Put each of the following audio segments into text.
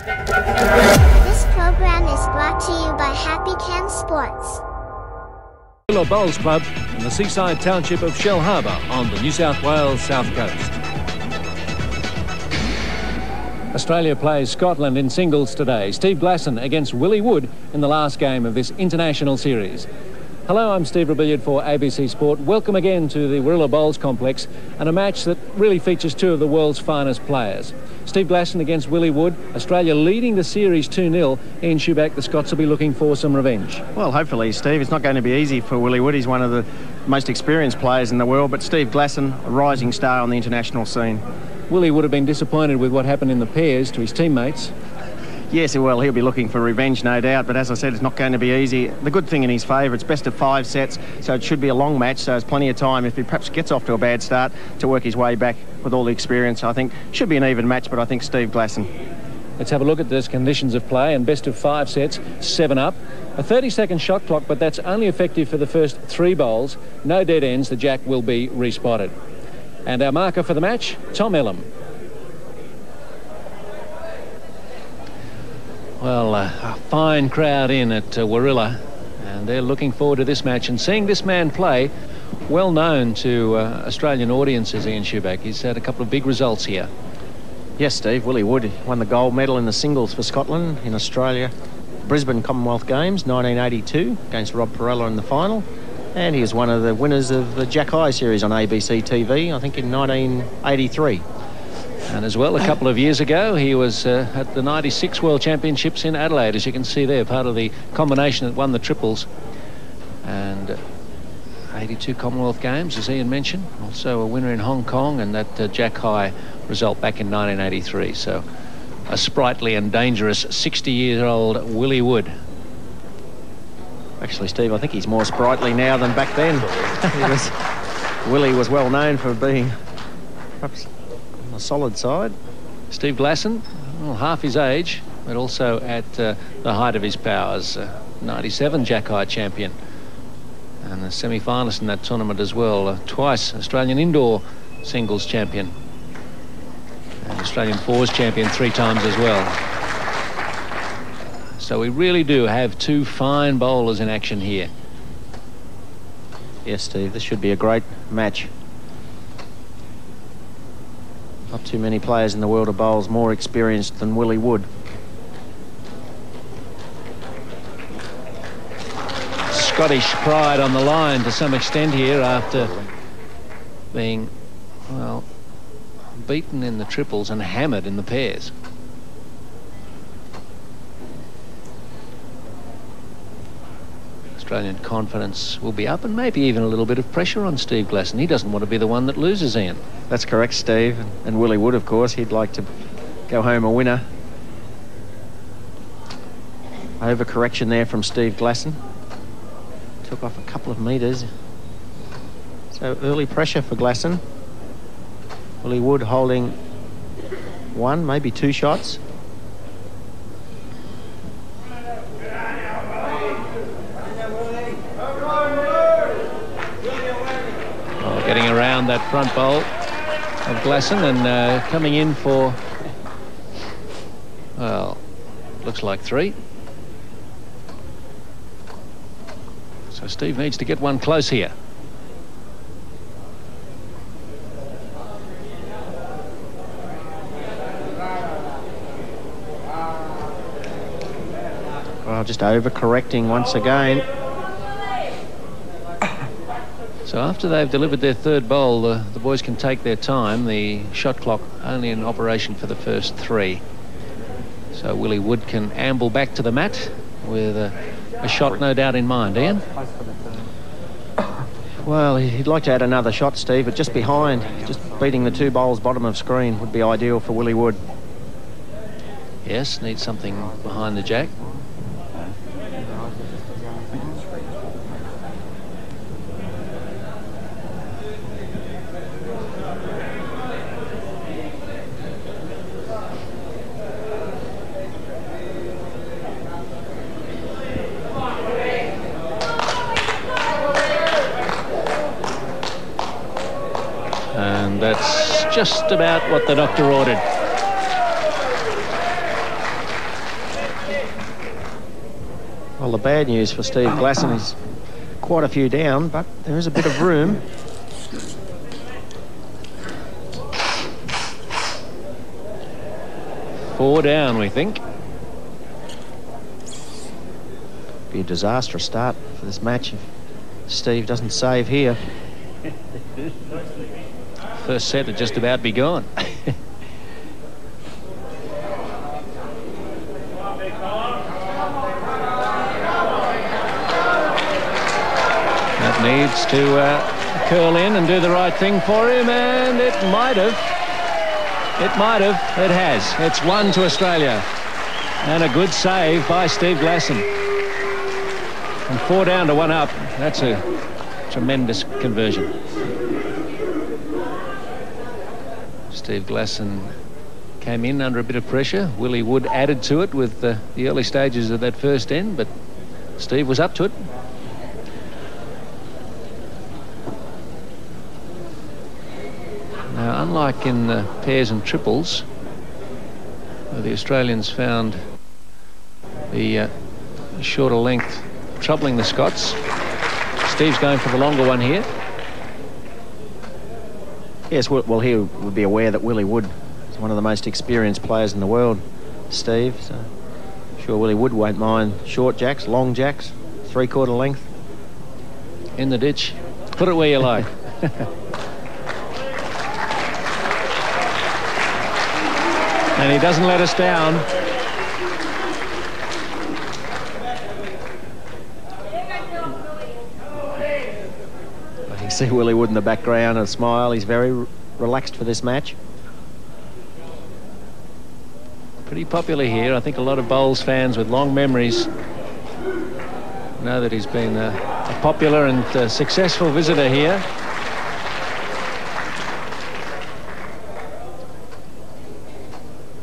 This program is brought to you by Happy Cam Sports. Warilla Bowls Club in the seaside township of Shellharbour on the New South Wales south coast. Australia plays Scotland in singles today. Steve Glasson against Willie Wood in the last game of this international series. Hello, I'm Steve Rebillard for ABC Sport. Welcome again to the Warilla Bowls complex and a match that really features two of the world's finest players. Steve Glasson against Willie Wood. Australia leading the series 2-0. Ian Schuback, the Scots will be looking for some revenge. Well, hopefully, Steve. It's not going to be easy for Willie Wood. He's one of the most experienced players in the world, but Steve Glasson, a rising star on the international scene. Willie would have been disappointed with what happened in the pairs to his teammates. Yes, well, he'll be looking for revenge, no doubt. But as I said, it's not going to be easy. The good thing in his favour, it's best of five sets, so it should be a long match. So there's plenty of time if he perhaps gets off to a bad start to work his way back with all the experience. I think should be an even match, but I think Steve Glasson. Let's have a look at those conditions of play and best of five sets, seven up. A 30-second shot clock, but that's only effective for the first three bowls. No dead ends. The jack will be respotted. And our marker for the match, Tom Ellam. Well, uh, a fine crowd in at uh, Warilla, and they're looking forward to this match and seeing this man play. Well known to uh, Australian audiences, Ian Schuback. He's had a couple of big results here. Yes, Steve. Willie Wood won the gold medal in the singles for Scotland in Australia. Brisbane Commonwealth Games, 1982, against Rob Parrella in the final. And he was one of the winners of the Jack High series on ABC TV, I think in 1983. And as well, a couple of years ago, he was uh, at the 96 World Championships in Adelaide, as you can see there, part of the combination that won the triples. And uh, 82 Commonwealth Games, as Ian mentioned. Also a winner in Hong Kong and that uh, Jack High result back in 1983. So a sprightly and dangerous 60-year-old Willie Wood. Actually, Steve, I think he's more sprightly now than back then. was, Willie was well known for being perhaps on solid side. Steve Glasson, well, half his age, but also at uh, the height of his powers. Uh, 97 Jack High champion and a semi-finalist in that tournament as well. Uh, twice Australian indoor singles champion. And Australian fours champion three times as well. So we really do have two fine bowlers in action here. Yes, Steve, this should be a great match. Not too many players in the world of bowls more experienced than Willie Wood. Scottish pride on the line to some extent here after being, well, beaten in the triples and hammered in the pairs. Australian confidence will be up and maybe even a little bit of pressure on Steve Glasson. He doesn't want to be the one that loses, Ian. That's correct, Steve. And Willie Wood, of course, he'd like to go home a winner. Overcorrection there from Steve Glasson. Took off a couple of metres. So early pressure for Glasson. Willie Wood holding one, maybe two shots. Getting around that front bowl of Glasson and uh, coming in for, well, looks like three. So Steve needs to get one close here. Well, just overcorrecting once again. So after they've delivered their third bowl, the, the boys can take their time. The shot clock only in operation for the first three. So Willie Wood can amble back to the mat with a, a shot no doubt in mind. Ian? Well, he'd like to add another shot, Steve, but just behind, just beating the two bowls bottom of screen would be ideal for Willie Wood. Yes, needs something behind the jack. just about what the doctor ordered. Well, the bad news for Steve Glasson is quite a few down, but there is a bit of room. Four down, we think. Be a disastrous start for this match if Steve doesn't save here. First set had just about be gone. that needs to uh, curl in and do the right thing for him, and it might have. It might have. It has. It's one to Australia. And a good save by Steve Glasson. And four down to one up. That's a tremendous conversion. Steve Glasson came in under a bit of pressure. Willie Wood added to it with uh, the early stages of that first end, but Steve was up to it. Now, unlike in the pairs and triples, the Australians found the uh, shorter length troubling the Scots. Steve's going for the longer one here. Yes, well, he would be aware that Willie Wood is one of the most experienced players in the world, Steve. So I'm sure Willie Wood won't mind short jacks, long jacks, three-quarter length. In the ditch. Put it where you like. and he doesn't let us down. You see Willie Wood in the background and smile. He's very relaxed for this match. Pretty popular here. I think a lot of bowls fans with long memories know that he's been a, a popular and uh, successful visitor here.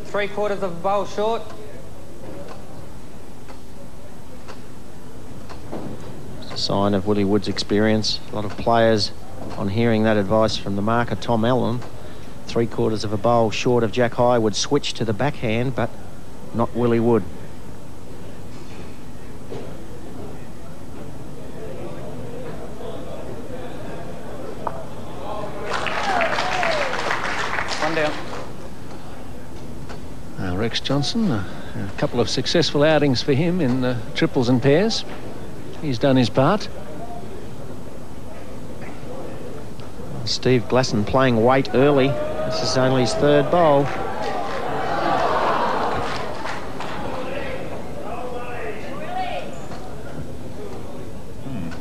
Three quarters of a bowl short. It's a sign of Willie Wood's experience. A lot of players on hearing that advice from the marker, Tom Allen, three quarters of a bowl short of Jack High would switch to the backhand, but not Willie Wood. Rex Johnston. Uh, a couple of successful outings for him in uh, triples and pairs. He's done his part. Steve Glasson playing weight early. This is only his third bowl. Hmm.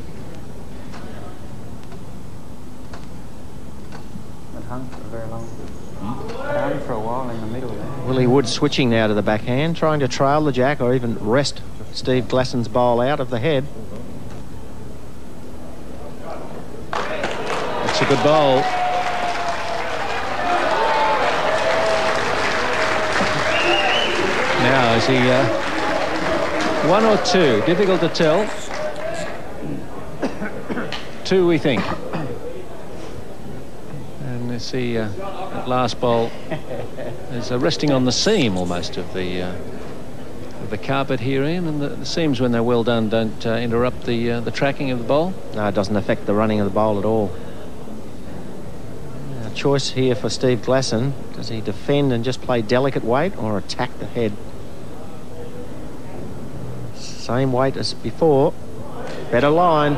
And hung for a very long time. Willie Wood switching now to the backhand, trying to trail the jack or even rest Steve Glasson's bowl out of the head. That's a good bowl. Now, is he uh, one or two? Difficult to tell. two, we think. And let's see uh, that last bowl is uh, resting on the seam almost of the uh, of the carpet here, Ian, and the, the, seams when they're well done don't uh, interrupt the uh, the tracking of the bowl. No, it doesn't affect the running of the bowl at all. A choice here for Steve Glasson. Does he defend and just play delicate weight or attack the head? Same weight as before. Better line.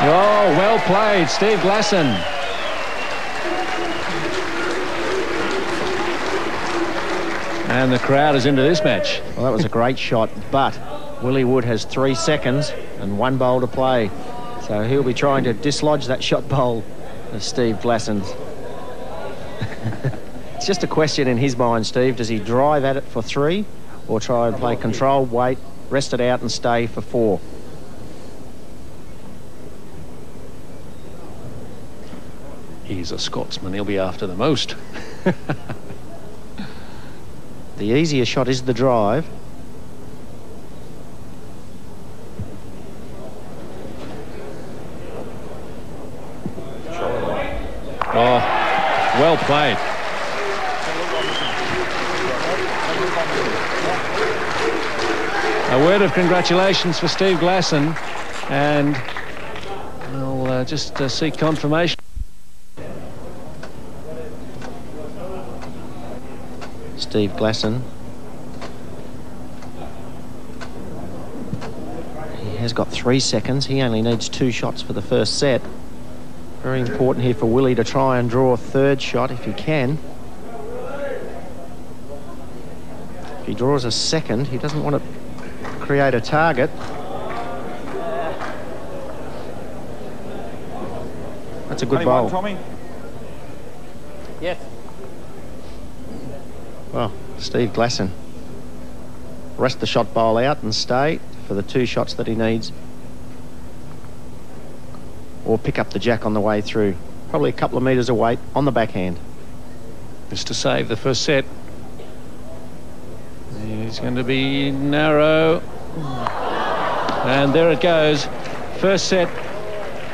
Oh, well played, Steve Glasson. And the crowd is into this match. Well, that was a great shot, but Willie Wood has three seconds and one bowl to play. So he'll be trying to dislodge that shot bowl of Steve Glasson's. it's just a question in his mind, Steve. Does he drive at it for three or try and play controlled weight, rest it out and stay for four? He's a Scotsman. He'll be after the most. The easier shot is the drive. Oh, well played. a word of congratulations for Steve Glasson and I'll uh, just uh, seek confirmation. Steve Glasson. He has got three seconds. He only needs two shots for the first set. Very important here for Willie to try and draw a third shot if he can. If he draws a second, he doesn't want to create a target. That's a good bowl. Tommy? Yes. Well, Steve Glasson. Rest the shot bowl out and stay for the two shots that he needs. Or pick up the jack on the way through. Probably a couple of metres away on the backhand. Just to save the first set. It's going to be narrow. And there it goes. First set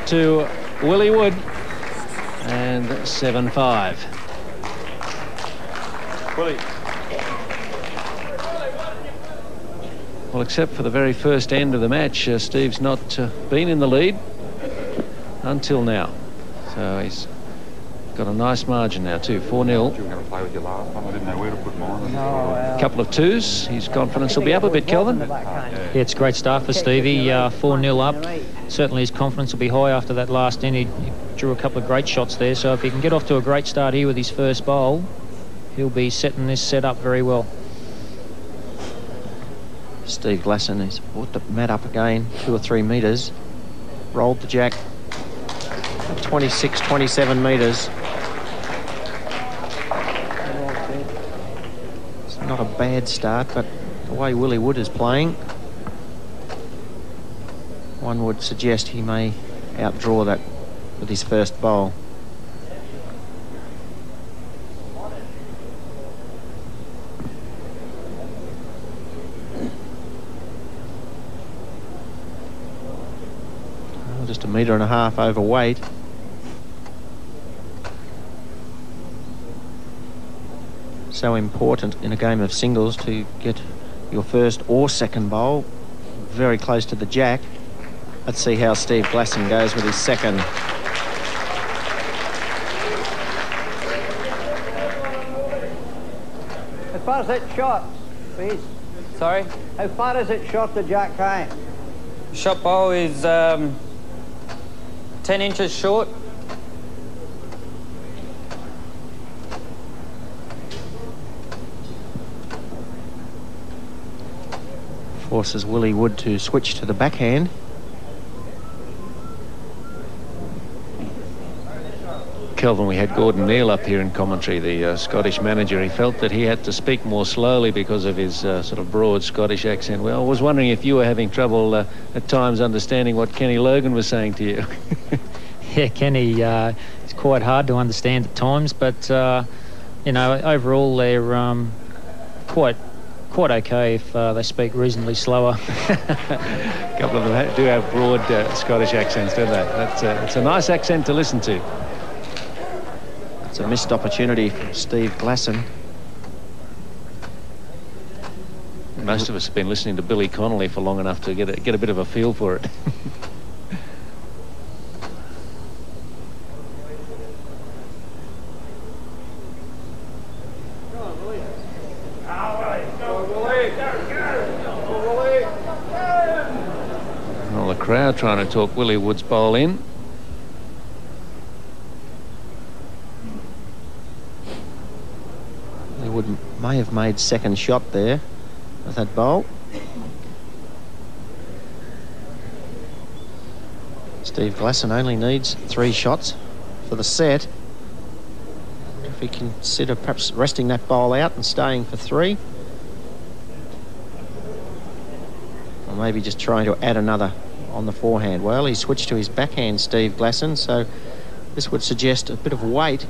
to Willie Wood. And 7-5. Willie. Well, except for the very first end of the match, uh, Steve's not uh, been in the lead until now. So he's got a nice margin now too, 4-0. You were going to play with your last one. I didn't know where to put mine. A couple of twos. His confidence will be up a bit, Kelvin. Yeah, it's great start for Stevie. Uh, 4-0 up. Certainly his confidence will be high after that last end. He drew a couple of great shots there. So if he can get off to a great start here with his first bowl, he'll be setting this set up very well. Steve Glasson has brought the mat up again, two or three metres. Rolled the jack 26, 27 metres. It's not a bad start, but the way Willie Wood is playing, one would suggest he may outdraw that with his first bowl. Oh, just a metre and a half overweight. So important in a game of singles to get your first or second bowl very close to the jack. Let's see how Steve Glasson goes with his second. How far is that shot, please? Sorry? How far is it shot the jack high? Shot bowl is um, 10 inches short. Forces Willie Wood to switch to the backhand. Kelvin, we had Gordon Neal up here in commentary, the uh, Scottish manager. He felt that he had to speak more slowly because of his uh, sort of broad Scottish accent. Well, I was wondering if you were having trouble uh, at times understanding what Kenny Logan was saying to you. yeah, Kenny, uh, it's quite hard to understand at times, but uh, you know, overall they're um, quite quite okay if uh, they speak reasonably slower. a couple of them do have broad uh, Scottish accents, don't they? That's uh, it's a nice accent to listen to. It's a missed opportunity from Steve Glasson. Most of us have been listening to Billy Connolly for long enough to get a, get a bit of a feel for it. Well, the crowd trying to talk Willie Wood's bowl in. He would may have made second shot there with that bowl. Steve Glasson only needs three shots for the set. If he consider perhaps resting that bowl out and staying for three. Or maybe just trying to add another on the forehand. Well, he switched to his backhand, Steve Glasson, so this would suggest a bit of weight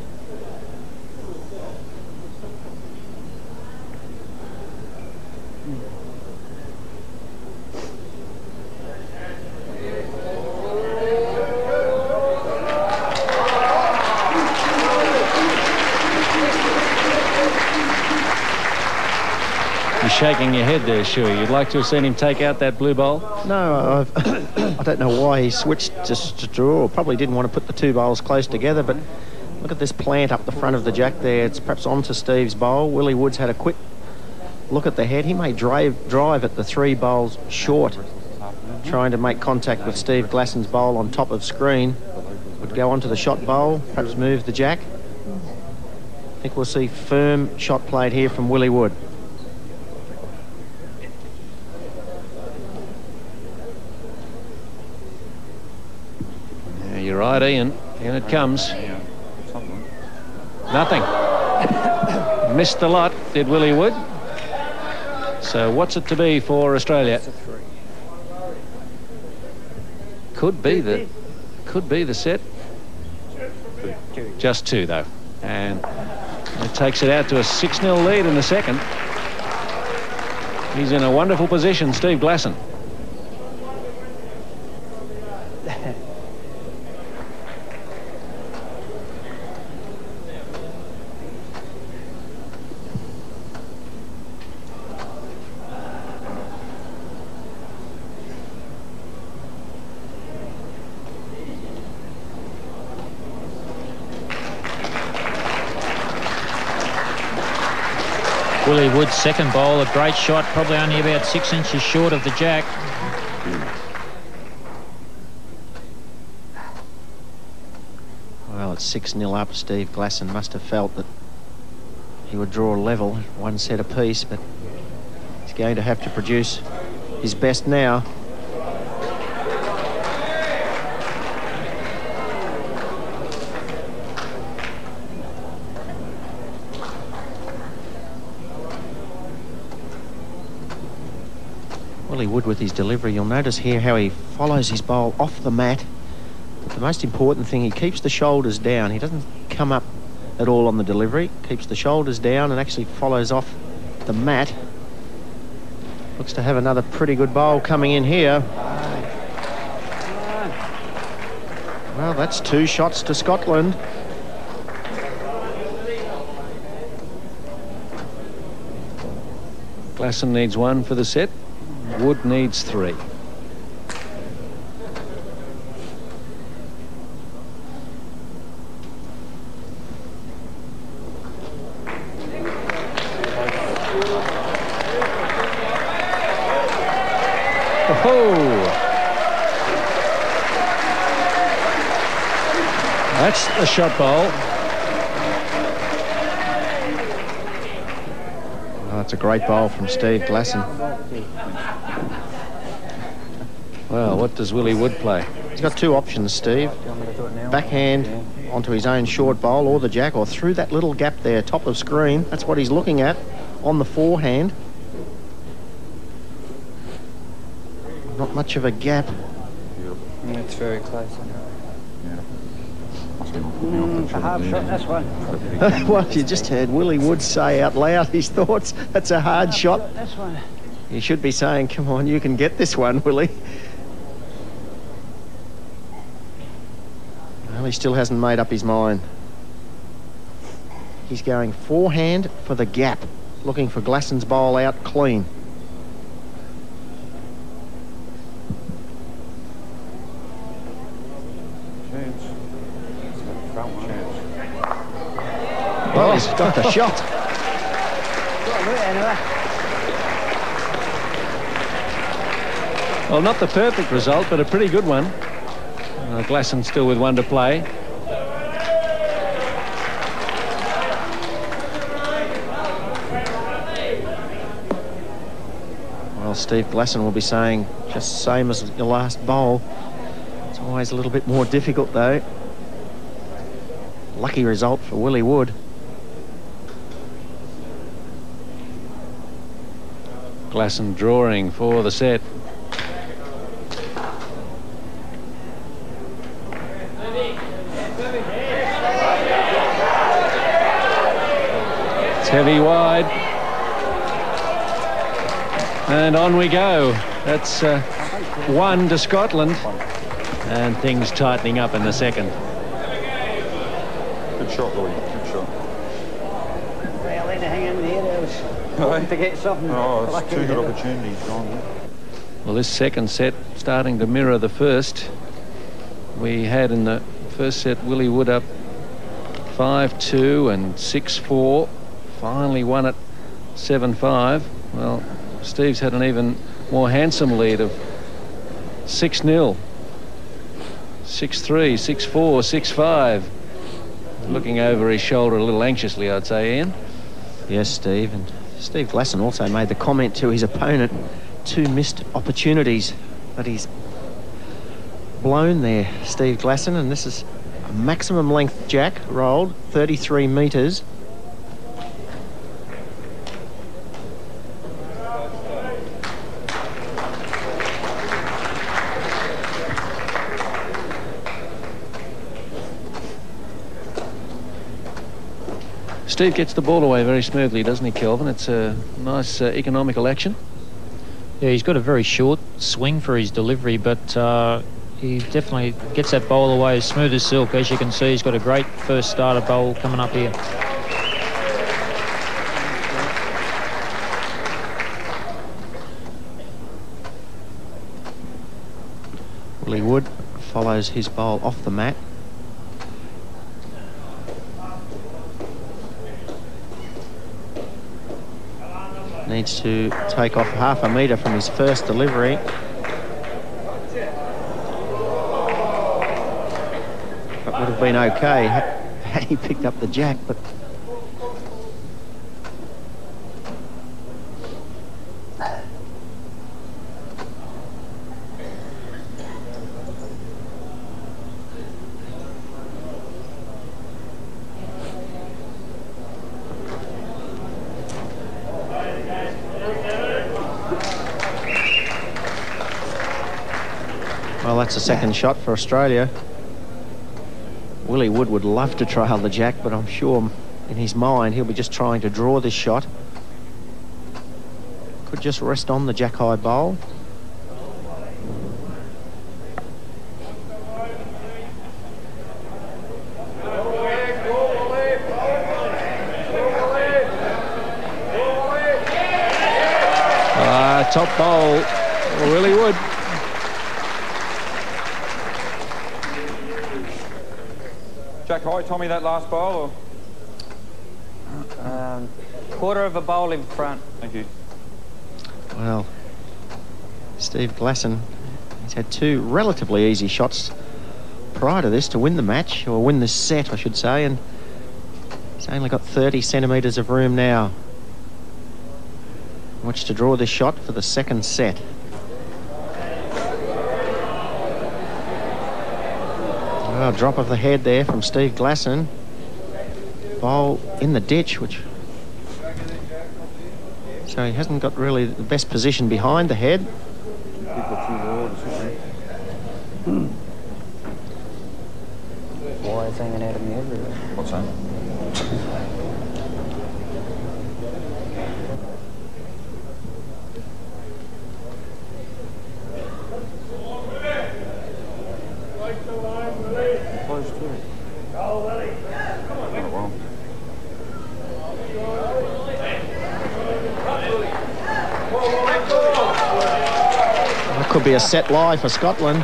shaking your head there, Shuey. You'd like to have seen him take out that blue bowl? No, I don't know why he switched just to draw. Probably didn't want to put the two bowls close together, but look at this plant up the front of the jack there. It's perhaps onto Steve's bowl. Willie Woods had a quick look at the head. He may drive, drive at the three bowls short, trying to make contact with Steve Glasson's bowl on top of screen. Would go onto the shot bowl, perhaps move the jack. I think we'll see firm shot played here from Willie Wood. Yeah, you're right, Ian. In it comes. Nothing. Missed the lot, did Willie Wood. So what's it to be for Australia? Could be the could be the set. Just two though. And it takes it out to a 6-0 lead in the second. He's in a wonderful position, Steve Glasson. Willie Wood's second bowl, a great shot, probably only about six inches short of the jack. Well, it's 6-0 up. Steve Glasson must have felt that he would draw level, one set apiece, but he's going to have to produce his best now. Wood with his delivery. You'll notice here how he follows his bowl off the mat. But the most important thing, he keeps the shoulders down. He doesn't come up at all on the delivery. Keeps the shoulders down and actually follows off the mat. Looks to have another pretty good bowl coming in here. Well, that's two shots to Scotland. Glasson needs one for the set. Wood needs three. That's the shot bowl. That's a great bowl from Steve Glasson. Well, what does Willie Wood play? He's got two options, Steve. Backhand onto his own short bowl or the jack or through that little gap there, top of screen. That's what he's looking at on the forehand. Not much of a gap. It's very close. Mm, a hard shot, this one. well, you just heard Willie Wood say out loud his thoughts. That's a hard shot. This one. You should be saying, come on, you can get this one, Willie. Well, he still hasn't made up his mind. He's going forehand for the gap, looking for Glasson's bowl out clean. Chance. Front chance. Well, he's got the shot. Got a anyway. Well, not the perfect result, but a pretty good one. Uh, Glasson still with one to play. Well, Steve Glasson will be saying just same as your last bowl. It's always a little bit more difficult, though. Lucky result for Willie Wood. Glasson drawing for the set. It's heavy wide. And on we go. That's uh, one to Scotland. And things tightening up in the second. Good shot, Louis. Good shot. Well, anything in there else. hoping to get something. Oh, it's lucky two good opportunities gone. there. Well, this second set starting to mirror the first. We had in the first set Willie Wood up 5-2 and 6-4. Finally won it 7-5. Well, Steve's had an even more handsome lead of 6-0. 6-3, 6-4, 6-5. Looking over his shoulder a little anxiously, I'd say, Ian. Yes, Steve. And Steve Glasson also made the comment to his opponent, two missed opportunities that he's blown there, Steve Glasson. And this is a maximum length jack rolled, 33 metres. Steve gets the ball away very smoothly, doesn't he, Kelvin? It's a nice uh, economical action. Yeah, he's got a very short swing for his delivery, but uh, he definitely gets that bowl away as smooth as silk. As you can see, he's got a great first starter bowl coming up here. Willie Wood follows his bowl off the mat. Needs to take off half a metre from his first delivery. That would have been okay had he picked up the jack, but second shot for Australia. Willie Wood would love to trail the jack, but I'm sure in his mind he'll be just trying to draw this shot. Could just rest on the jack high bowl. Ah, top bowl. Willie Wood. Jack High, Tommy, that last bowl, or? Um, quarter of a bowl in front. Thank you. Well, Steve Glasson, he's had two relatively easy shots prior to this to win the match, or win the set, I should say, and he's only got 30 centimetres of room now. Watch to draw this shot for the second set. Well, drop of the head there from Steve Glasson. Bowl in the ditch, which so he hasn't got really the best position behind the head. You've got two more orders, haven't you? Wires hanging out of me everywhere. What's that? Close to it. Oh, well. That could be a set lie for Scotland.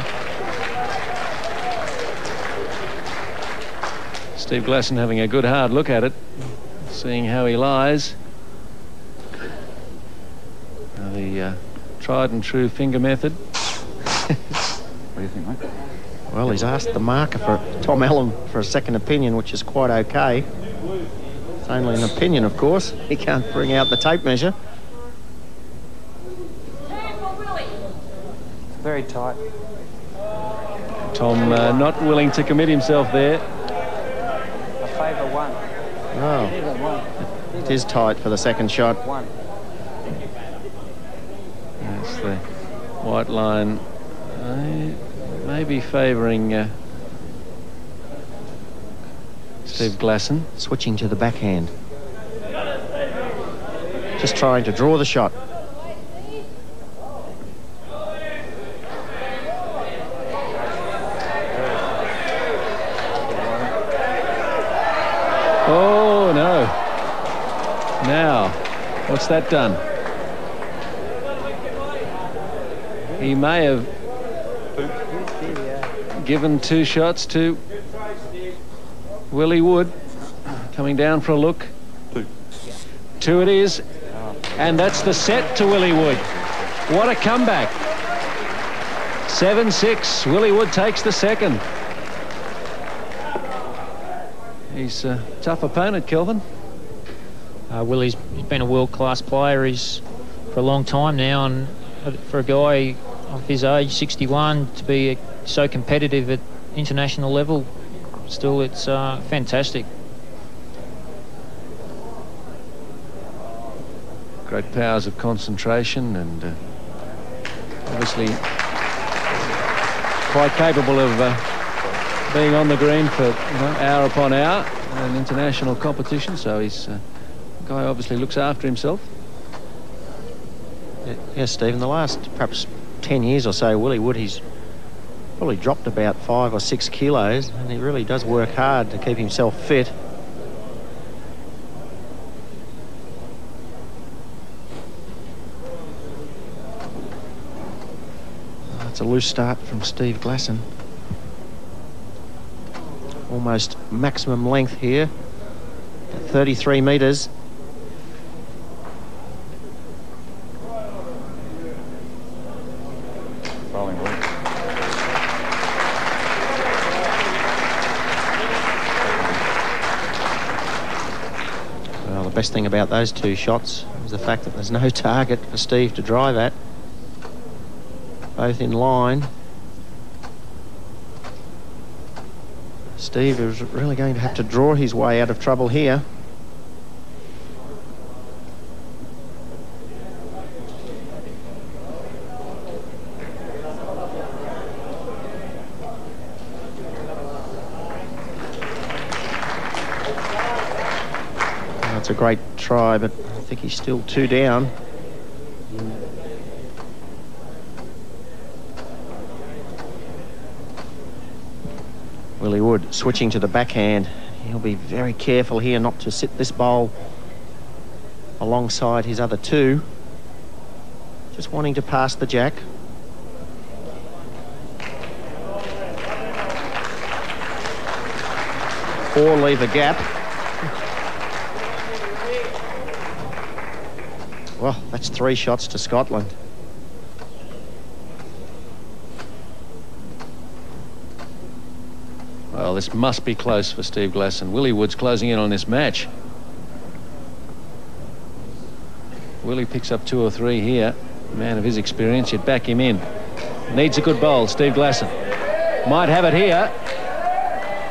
Steve Glasson having a good hard look at it, seeing how he lies. Now the uh, tried and true finger method. What do you think, mate? Well, he's asked the marker for Tom Allen for a second opinion, which is quite okay. It's only an opinion, of course. He can't bring out the tape measure. Very tight. Tom uh, not willing to commit himself there. I favour one. Oh, it is tight for the second shot. One. That's the white line. Uh, maybe favouring uh, Steve Glasson. Switching to the backhand. Just trying to draw the shot. Oh no! Now What's that done? He may have given two shots to Willie Wood. Coming down for a look. Two. Two it is. And that's the set to Willie Wood. What a comeback. 7-6. Willie Wood takes the second. He's a tough opponent, Kelvin. Uh, Willie's been a world-class player. He's for a long time now, and for a guy of his age, 61, to be so competitive at international level, still it's uh, fantastic. Great powers of concentration and uh, obviously quite capable of uh, being on the green for you know, hour upon hour in international competition. So he's uh, guy obviously looks after himself. Yes, Steve, in the last perhaps 10 years or so, Willie Wood, he's probably dropped about five or six kilos, and he really does work hard to keep himself fit. Uh, That's a loose start from Steve Glasson. Almost maximum length here, at 33 metres. Best thing about those two shots is the fact that there's no target for Steve to drive at. Both in line. Steve is really going to have to draw his way out of trouble here. That's a great try, but I think he's still two down. Willie Wood switching to the backhand. He'll be very careful here not to sit this bowl alongside his other two. Just wanting to pass the jack. Or leave a gap. That's three shots to Scotland. Well, this must be close for Steve Glasson. Willie Wood's closing in on this match. Willie picks up two or three here. Man of his experience, you'd back him in. Needs a good bowl, Steve Glasson. Might have it here.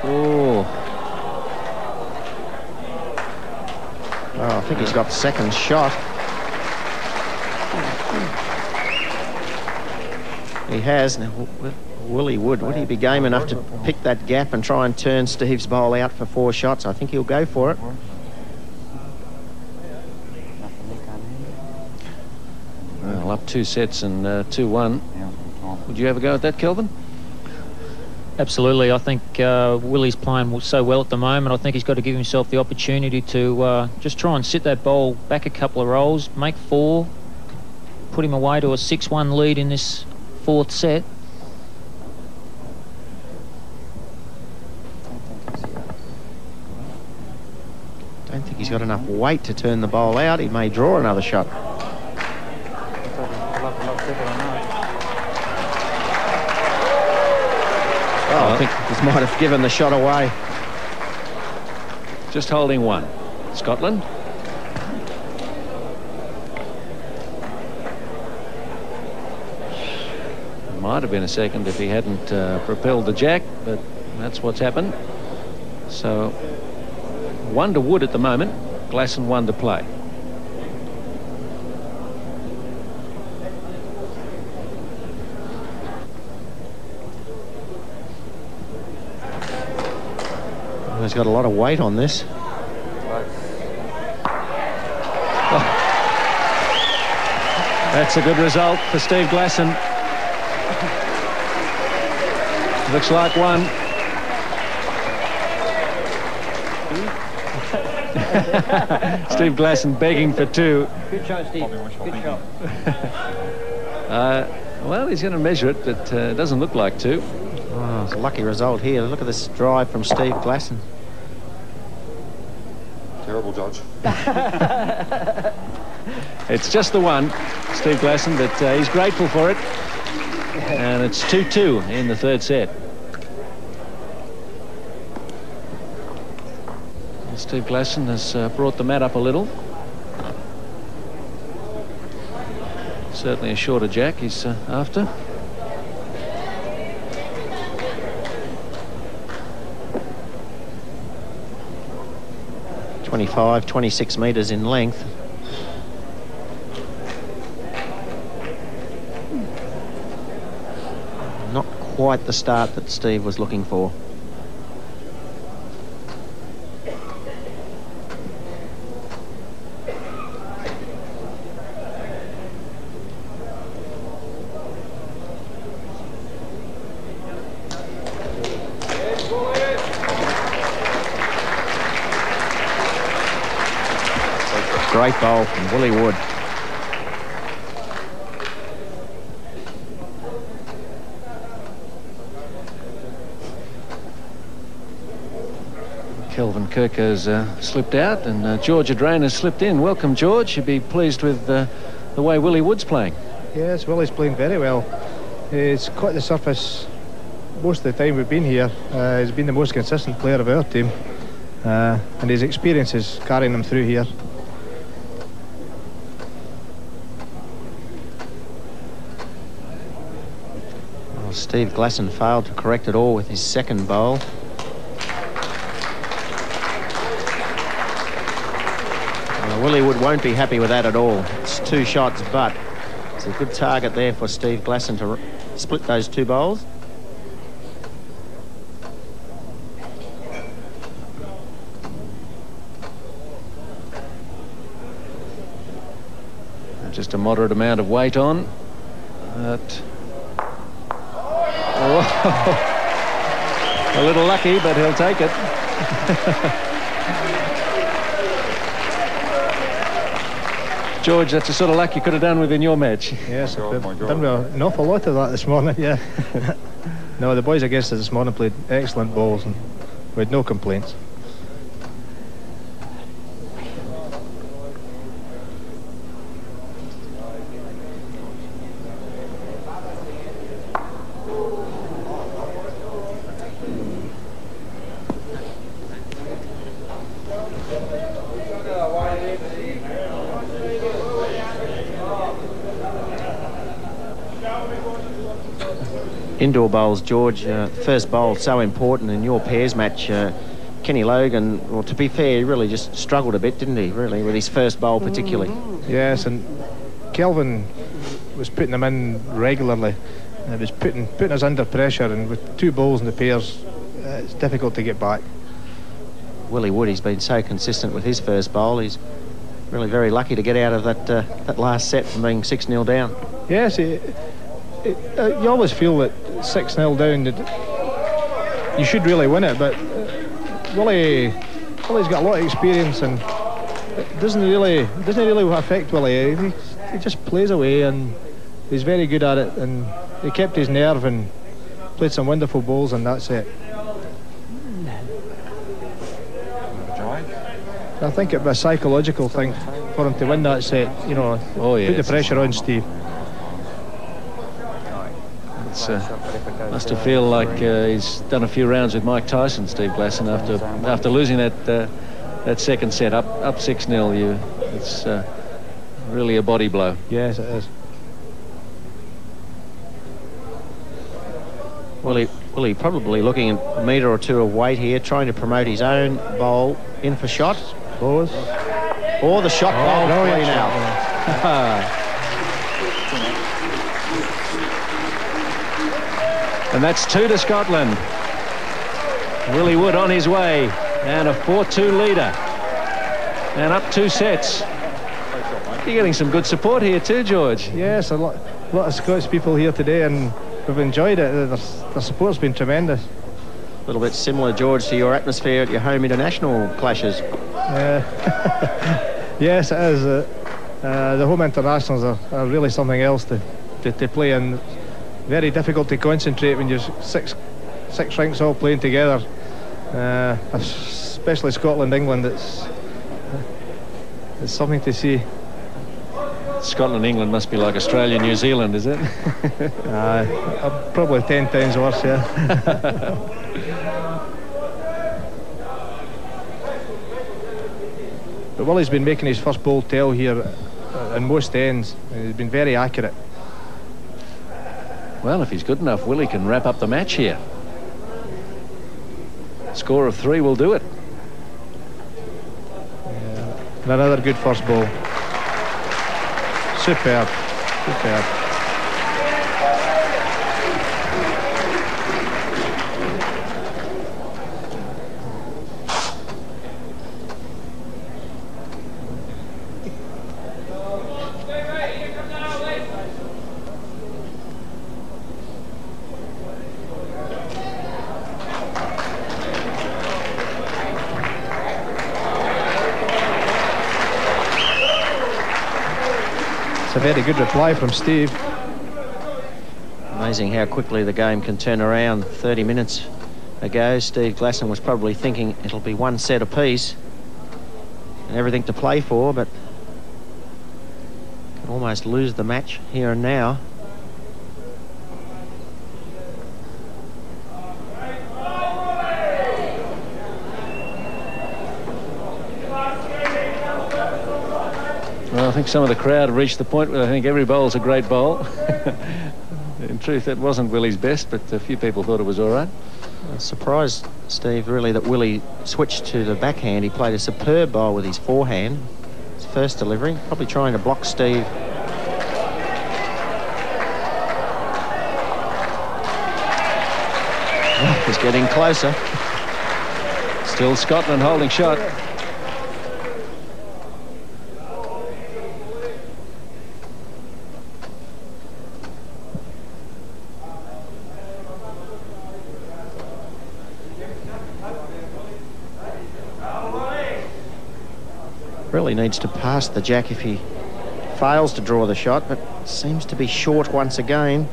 Oh, Oh, I think he's got second shot. He has. Now, Willie Wood, would he be game enough to pick that gap and try and turn Steve's bowl out for four shots? I think he'll go for it. well, up two sets and uh, 2-1. Would you ever go at that, Kelvin? Absolutely. I think uh, Willie's playing so well at the moment. I think he's got to give himself the opportunity to uh, just try and sit that ball back a couple of rolls, make four, put him away to a 6-1 lead in this fourth set. Don't think he's got enough weight to turn the bowl out. He may draw another shot. Oh, I think this might have given the shot away. Just holding one. Scotland. Might have been a second if he hadn't uh, propelled the jack, but that's what's happened. So, one to Wood at the moment. Glasson one to play. He's got a lot of weight on this. That's a good result for Steve Glasson. Looks like one. Steve Glasson begging for two. Good shot, Steve. Good shot. Uh, well, he's going to measure it, but uh, it doesn't look like two. Oh, it's a lucky result here. Look at this drive from Steve Glasson. Terrible judge. It's just the one, Steve Glasson, but uh, he's grateful for it. And it's 2-2 in the third set. Steve Glasson has uh, brought the mat up a little. Certainly a shorter jack he's uh, after. Twenty-five, twenty-six metres in length. Not quite the start that Steve was looking for. Great bowl from Willie Wood. Kelvin Kirk has uh, slipped out and uh, George Adrain has slipped in. Welcome, George. You'd be pleased with uh, the way Willie Wood's playing. Yes, Willie's playing very well. It's quite the surface most of the time we've been here. Uh, he's been the most consistent player of our team. Uh, and his experience is carrying him through here. Well, Steve Glasson failed to correct it all with his second bowl. Well, Willie Wood won't be happy with that at all. It's two shots, but it's a good target there for Steve Glasson to split those two bowls. Just a moderate amount of weight on. But. a little lucky, but he'll take it. George, that's the sort of luck you could have done within your match. Yes, oh, God, we've done an awful lot of that this morning, yeah. no, the boys against us this morning played excellent balls and we had no complaints. Indoor bowls, George. Uh, first bowl so important in your pairs match. Uh, Kenny Logan, well, to be fair, he really just struggled a bit, didn't he? Really, with his first bowl particularly. Yes, and Kelvin was putting them in regularly. And it was putting putting us under pressure, and with two bowls in the pairs, uh, it's difficult to get back. Willie Wood, he's been so consistent with his first bowl. He's really very lucky to get out of that uh, that last set from being 6 0 down. Yes, it, it, uh, you always feel that 6 0 down, that you should really win it, but uh, Willie, Willie's got a lot of experience and it doesn't really doesn't really affect Willie. He, he just plays away and he's very good at it and he kept his nerve and played some wonderful balls and that's it. I think it'd be a psychological thing for him to win that set, you know, Oh, put the pressure on Steve. It's, uh, must have feel like uh, he's done a few rounds with Mike Tyson, Steve Glasson, after after losing that uh, that second set up up six 0 You, it's uh, really a body blow. Yes, it is. Willie, Willie probably looking at a metre or two of weight here, trying to promote his own bowl in for shot. Close. Or the shot bowl brilliant three shot, now. And that's two to Scotland. Willie Wood on his way and a 4-2 leader. And up two sets. You're getting some good support here too, George. Yes, a lot, a lot of Scots people here today, and we've enjoyed it. The, the support's been tremendous. A little bit similar, George, to your atmosphere at your home international clashes. yes, it is. Uh, uh, the home internationals are, are really something else to, to, to play in. Very difficult to concentrate when you're six six rinks all playing together. Uh, especially Scotland, England. It's it's something to see. Scotland, England must be like Australia, New Zealand, is it? uh, probably ten times worse, yeah. But Willie's been making his first bowl tell here uh, in most ends. He's been very accurate. Well, if he's good enough, Willie can wrap up the match here. Score of three will do it. Yeah. Another good first ball. Superb. Superb. A very good reply from Steve. Amazing how quickly the game can turn around. 30 minutes ago, Steve Glasson was probably thinking it'll be one set apiece and everything to play for, but can almost lose the match here and now. I think some of the crowd reached the point where I think every bowl's a great bowl. In truth, that wasn't Willie's best, but a few people thought it was all right. surprised, Steve, really, that Willie switched to the backhand. He played a superb bowl with his forehand. His first delivery, probably trying to block Steve. He's getting closer. Still Scotland holding shot. Really needs to pass the jack if he fails to draw the shot, but seems to be short once again.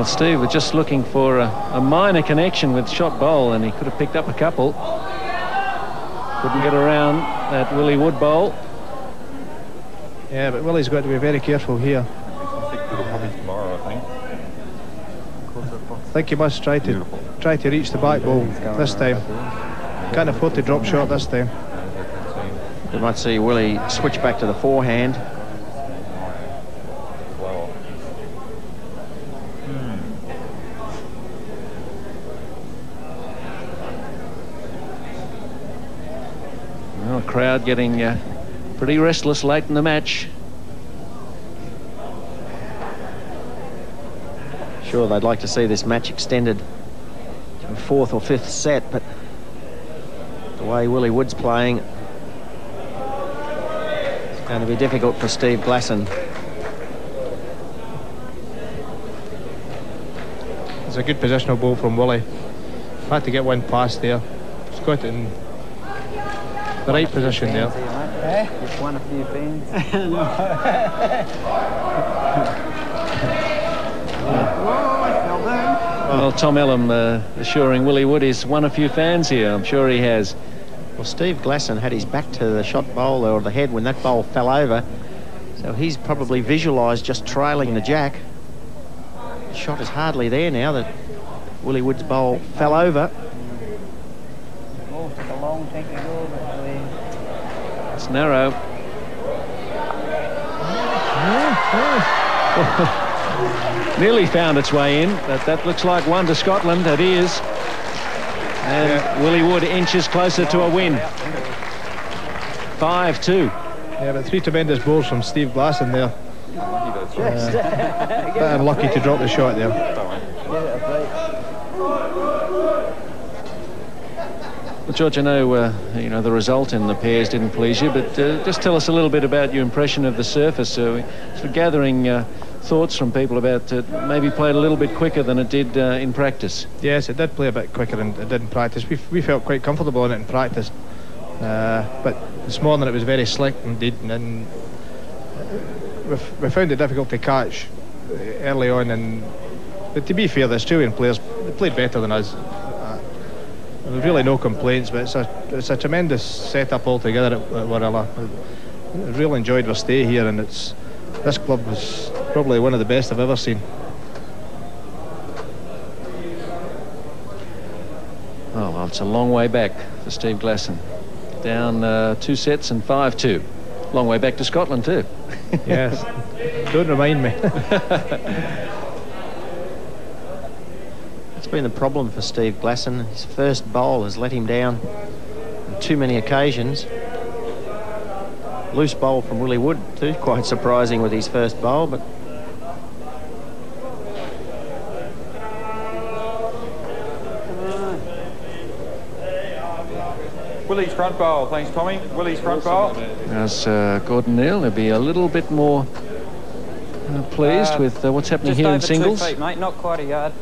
Well, Steve was just looking for a, a, minor connection with shot bowl, and he could have picked up a couple. Couldn't get around that Willie Wood bowl. Yeah, but Willie's got to be very careful here. I think. He must try to Beautiful. try to reach the back bowl this time. Can't afford to drop shot this time. You might see Willie switch back to the forehand. Crowd getting uh, pretty restless late in the match. Sure, they'd like to see this match extended to a fourth or fifth set, but the way Willie Wood's playing, it's going to be difficult for Steve Glasson. It's a good positional ball from Willie. Had to get one past there. He's got it in the right position there. Eh? Just won a few pins. well, Tom Ellam uh, assuring Willie Wood he's won a few fans here. I'm sure he has. Well, Steve Glasson had his back to the shot bowl or the head when that bowl fell over. So he's probably visualised just trailing the jack. The shot is hardly there now that Willie Wood's bowl fell over. It's narrow. Nearly found its way in, but that looks like one to Scotland. It is. And yeah. Willie Wood inches closer to a win. 5-2. Yeah, but three tremendous balls from Steve Glasson there. Uh, bit unlucky to drop the shot there. Well, George, I know uh, you know the result in the pairs didn't please you, but uh, just tell us a little bit about your impression of the surface. So, sort of gathering uh, thoughts from people about uh, maybe played a little bit quicker than it did uh, in practice. Yes, it did play a bit quicker than it did in practice. We, we felt quite comfortable in it in practice. Uh, but this morning it was very slick indeed, and we, we found it difficult to catch uh, early on. And but to be fair, the Australian players played better than us. Really no complaints, but it's a it's a tremendous setup altogether at, at Warilla. I really enjoyed our stay here, and it's this club was probably one of the best I've ever seen. Oh, well, it's a long way back for Steve Glasson. Down uh, two sets and 5-2. Long way back to Scotland too. yes, don't remind me. It's been the problem for Steve Glasson. His first bowl has let him down on too many occasions. Loose bowl from Willie Wood too, quite surprising with his first bowl, but Willie's front bowl. Thanks, Tommy. Willie's front bowl. As uh, Gordon Neal, he'll be a little bit more uh, pleased Uh, with uh, what's happening here in singles. two feet, mate. Not quite a yard.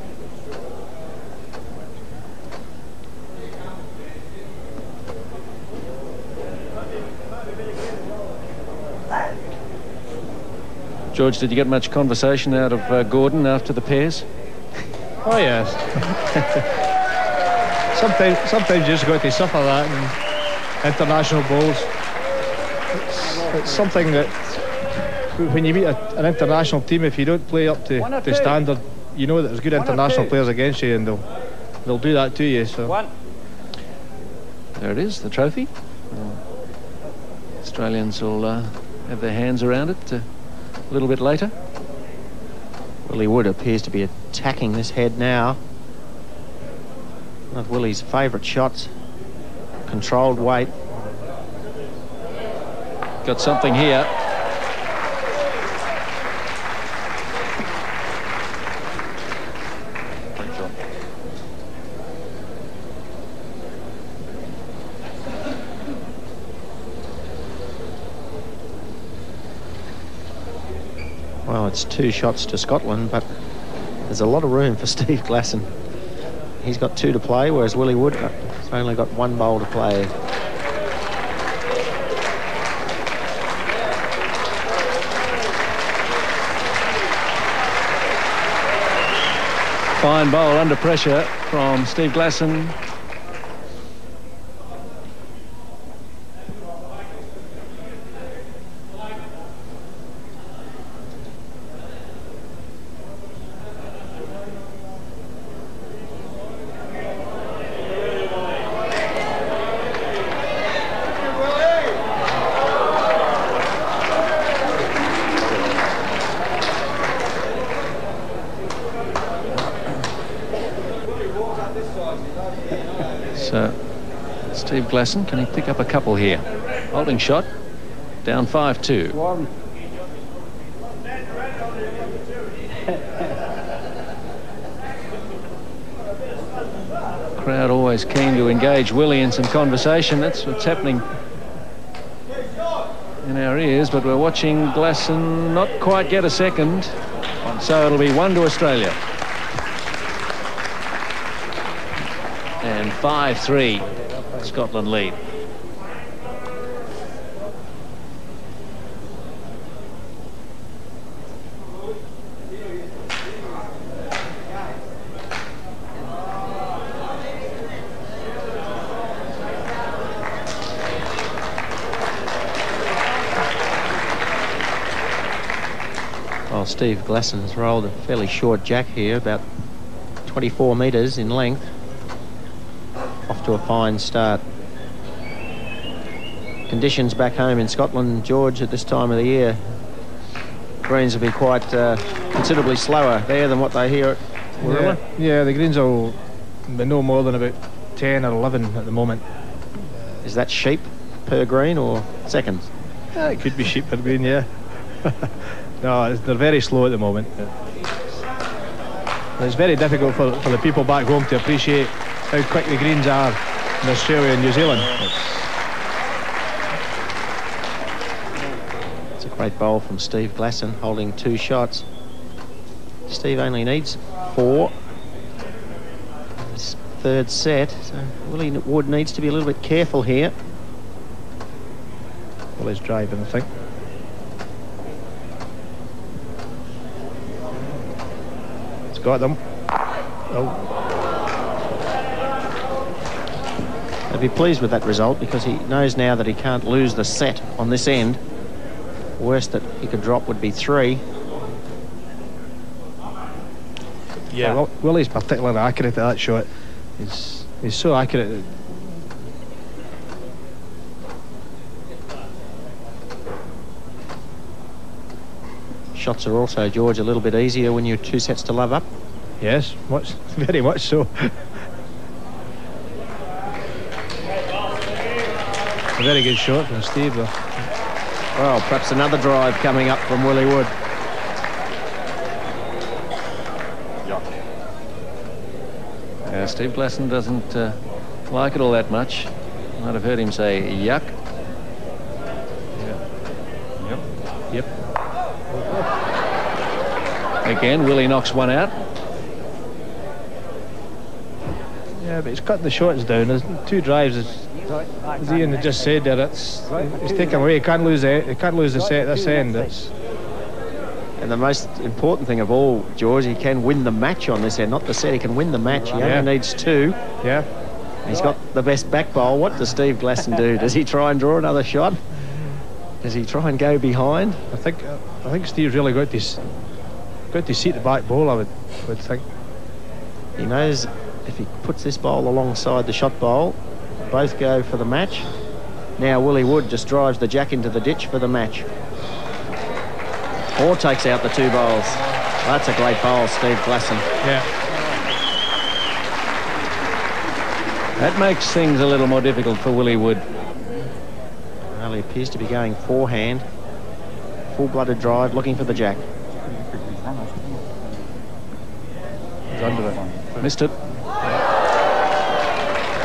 George, did you get much conversation out of uh, Gordon after the pairs? Oh yes. sometimes, sometimes you just got to suffer that in international bowls. It's, it's something that when you meet a, an international team, if you don't play up to, One or to standard, you know that there's good One international players against you, and they'll they'll do that to you. So One. There it is, the trophy. Australians will uh, have their hands around it a little bit later. Willie Wood appears to be attacking this head now. One of Willie's favourite shots. Controlled weight. Got something here. Well, two shots to Scotland, but there's a lot of room for Steve Glasson. He's got two to play, whereas Willie Wood has only got one bowl to play. Fine bowl under pressure from Steve Glasson. So, Glasson, can he pick up a couple here? Holding shot, down 5-2. Crowd always keen to engage Willie in some conversation. That's what's happening in our ears, but we're watching Glasson not quite get a second. So it'll be one to Australia. And 5-3, Scotland lead. Well, Steve Glasson has rolled a fairly short jack here, about 24 metres in length. To a fine start. Conditions back home in Scotland, George, at this time of the year, greens will be quite uh, considerably slower there than what they hear at Warilla. yeah, yeah, the greens will be no more than about 10 or 11 at the moment. Is that sheep per green or seconds? Yeah, it could be sheep per green, yeah. no, they're very slow at the moment. It's very difficult for, for the people back home to appreciate how quick the greens are in Australia and New Zealand. It's a great bowl from Steve Glasson, holding two shots. Steve only needs four. His third set, so Willie Wood needs to be a little bit careful here. Well, he's driving, I think. He's got them. Oh. He'll be pleased with that result because he knows now that he can't lose the set on this end. Worst that he could drop would be three. Yeah, well, Willie's particularly accurate at that shot. He's he's so accurate. Shots are also, George, a little bit easier when you're two sets to love up. Yes, much, very much so. A very good shot from Steve. Well, perhaps another drive coming up from Willie Wood. Uh, Steve Glasson doesn't uh, like it all that much. Might have heard him say yuck. Yep. Yep. Again, Willie knocks one out. Yeah, but he's cutting the shots down. There's two drives. As, as Ian had just said there, it's he's taken away. He can't lose it. He can't lose the set this end. It's And the most important thing of all, George, he can win the match on this end, not the set. He can win the match. He Yeah. only needs two. yeah. He's got the best back bowl. What does Steve Glasson do? Does he try and draw another shot? Does he try and go behind? I think I think Steve's really got to s- got to seat the back ball. I would would think. He knows if he puts this bowl alongside the shot bowl, both go for the match. Now Willie Wood just drives the jack into the ditch for the match. Or takes out the two bowls. That's a great bowl, Steve Glasson. Yeah. That makes things a little more difficult for Willie Wood. Well, he appears to be going forehand. Full-blooded drive, looking for the jack. He's under it. Missed it.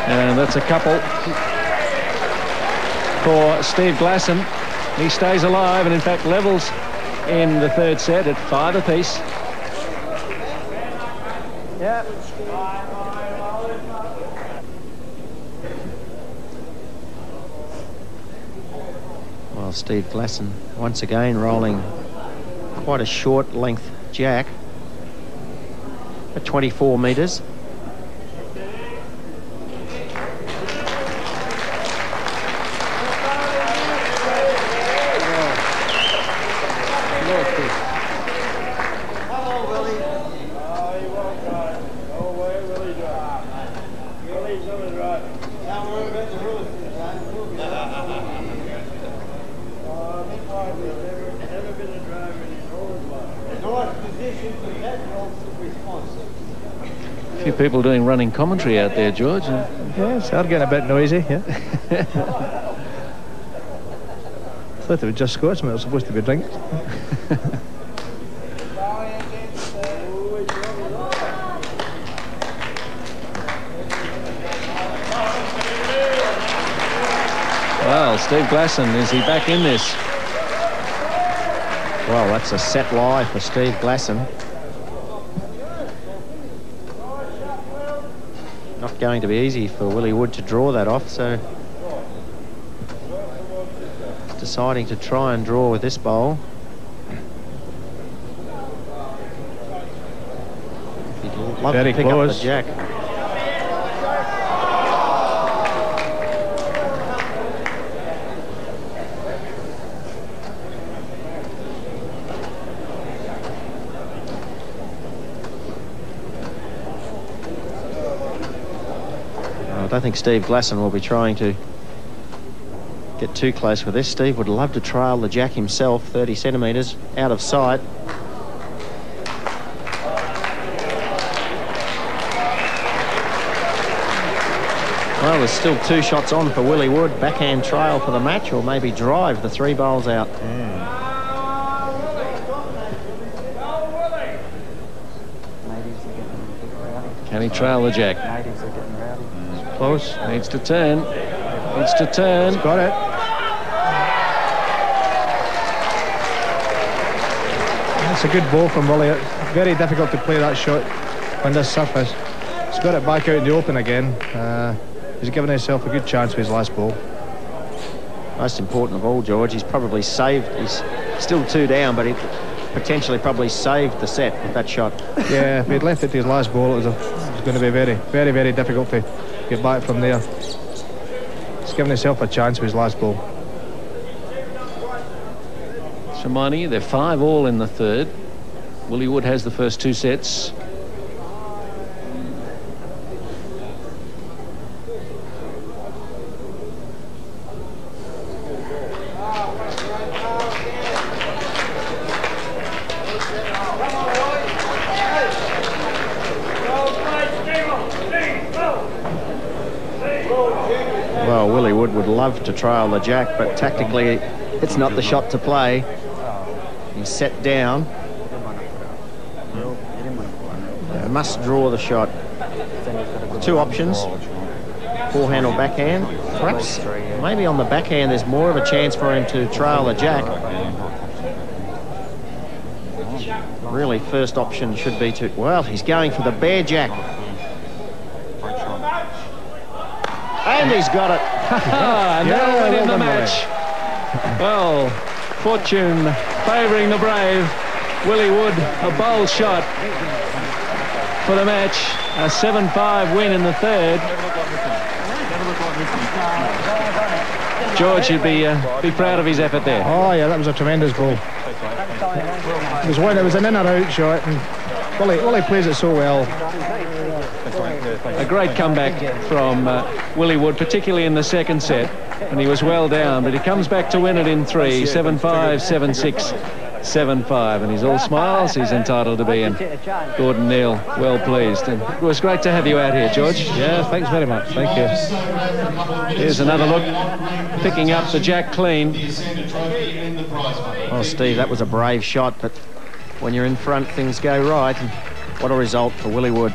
And that's a couple for Steve Glasson. He stays alive and in fact levels in the third set at five apiece. Yep. Well, Steve Glasson once again rolling quite a short length jack at 24 metres. A few people doing running commentary out there, George. Uh, Yes, they're getting a bit noisy. Yeah. I thought they were just Scotsmen. They're supposed to be drinking. Well, Steve Glasson, is he back in this? Well, that's a set lie for Steve Glasson. Going to be easy for Willie Wood to draw that off, so deciding to try and draw with this bowl. He'd love Very to pick close. up the jack. I think Steve Glasson will be trying to get too close with this. Steve would love to trail the jack himself, 30 centimetres, out of sight. Well, there's still two shots on for Willie Wood. Backhand trail for the match, or maybe drive the three bowls out. Can he trail the jack? Close. Needs to turn. Needs to turn. Got it. That's a good ball from Willie. Very difficult to play that shot on this surface. He's got it back out in the open again. Uh, he's given himself a good chance with his last ball. Most important of all, George, he's probably saved. He's still two down, but he potentially probably saved the set with that shot. Yeah, if he'd left it to his last ball, it was, a, it was going to be very, very, very difficult to get back from there. He's given himself a chance with his last ball. Shamani, they're five all in the third. Willie Wood has the first two sets. Well, Willie Wood would love to trail the jack, but tactically it's not the shot to play. He's set down. Uh, must draw the shot. Two options. Forehand or backhand. Perhaps maybe on the backhand there's more of a chance for him to trail the jack. Really, first option should be to... Well, he's going for the bear jack. And he's got it. And Yeah, that'll win in the match. Well, fortune favouring the brave. Willie Wood, a bold shot for the match. A 7-5 win in the third. George should be uh, be proud of his effort there. Oh yeah, that was a tremendous goal. It was one. It was an in or out shot, and Willie, Willie plays it so well. A great comeback from uh, Willie Wood, particularly in the second set. And he was well down, but he comes back to win it in three, 7-5, 7-6, 7-5. And he's all smiles. He's entitled to be. And Gordon Neal, well pleased. And it was great to have you out here, George. Yeah, thanks very much. Thank you. Here's another look, picking up the jack clean. Well, Steve, that was a brave shot, but when you're in front, things go right. And what a result for Willie Wood.